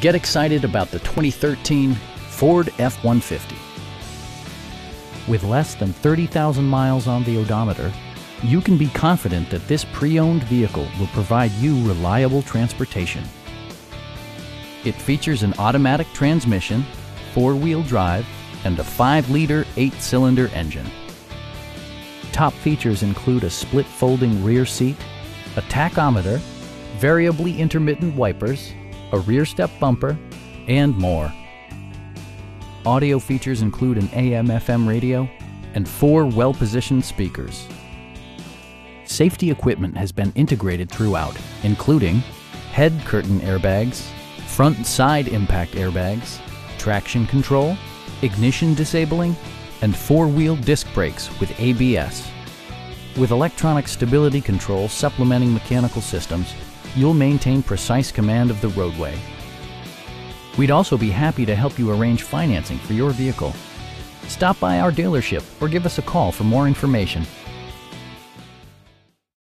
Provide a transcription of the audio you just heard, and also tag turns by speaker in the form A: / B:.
A: Get excited about the 2013 Ford F-150. With less than 30,000 miles on the odometer, you can be confident that this pre-owned vehicle will provide you reliable transportation. It features an automatic transmission, four-wheel drive, and a 5-liter 8-cylinder engine. Top features include a split folding rear seat, a tachometer, variably intermittent wipers, a rear step bumper, and more. Audio features include an AM-FM radio and four well-positioned speakers. Safety equipment has been integrated throughout, including head curtain airbags, front side impact airbags, traction control, ignition disabling, and four-wheel disc brakes with ABS. With electronic stability control supplementing mechanical systems, you'll maintain precise command of the roadway. We'd also be happy to help you arrange financing for your vehicle. Stop by our dealership or give us a call for more information